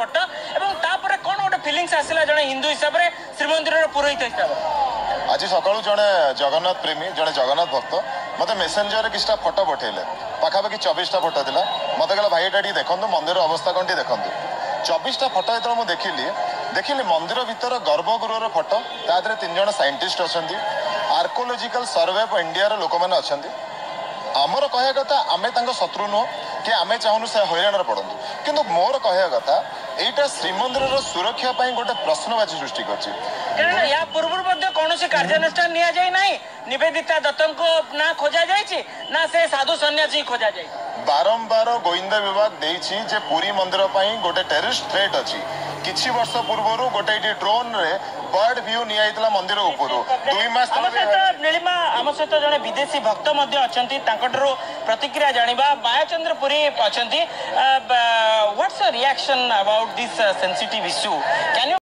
পট এবং তাপরে কোন গোটে ফিলিংস আসিলা জনে হিন্দু হিসাবে শ্রীমন্দিরর পুরোহিত হিসাবে আজি সকাল জনে জগন্নাথ প্রেমী জনে জগন্নাথ ভক্ত মতো মেসেঞ্জরে কিছুটা ফটো পঠাইলে পাখাপাখি চবিশটা ফটো লা মতো গেল ভাই এটা টিকে দেখুন মন্দির অবস্থা কোণ টিকে দেখুন চবিশটা ফটো যেত মু দেখিলি দেখিলি মন্দির ভিতর গর্ভগৃহর ফটো তা দেহে তিনজন সাইন্টিস্ট অনেক আর্কোলোজিকাল সর্ভে অফ ইন্ডিয়ার লোক মানে অনেক আমার কহা কথা আমি তাঙ্ক শত্রু নুহ ଏଠି ଆମେ ଚାହୁଁନୁ ସେ ହଇରାଣରେ ପଡ଼ନ୍ତୁ କିନ୍ତୁ ମୋର କହିବା କଥା ଏଇଟା ଶ୍ରୀମନ୍ଦିରର ସୁରକ୍ଷା ପାଇଁ ଗୋଟେ ପ୍ରଶ୍ନବାଚୀ ସୃଷ୍ଟି କରିଛି ୟା ପୂର୍ବରୁ ମଧ୍ୟ କୌଣସି କାର୍ଯ୍ୟାନୁଷ୍ଠାନ ନିଆଯାଇ ନାହିଁ ନିବେଦିତା ଦତ୍ତଙ୍କ ନା ଖୋଜା ଯାଇଛି ନା ସେ ସାଧୁ ସନ୍ନ୍ୟାସୀ ଖୋଜା ଯାଇଛି ବାରମ୍ବାର ଗୋଇନ୍ଦା ବିଭାଗ ଦେଇଛି ଯେ ପୁରୀ ମନ୍ଦିର ପାଇଁ ଗୋଟେ ଟେରିଷ୍ଟ ଥ୍ରେଟ୍ ଅଛି କିଛି ବର୍ଷ ପୂର୍ବରୁ ଗୋଟେ ଏଠି ଡ୍ରୋନ୍ରେ ବାର୍ଡ ଭ୍ୟୁ ନିଆଯାଇଥିଲା ମନ୍ଦିର ଉପରୁ ଦୁଇ ମାସ ତଳେ সমস্ত জনে বিদেশী ভক্ত মধ্যে আছেন তিনি তাকটো প্রতিক্রিয়া জানিবা বায়াচন্দ্রপুরি আছেনটি what's a reaction about this sensitive issue can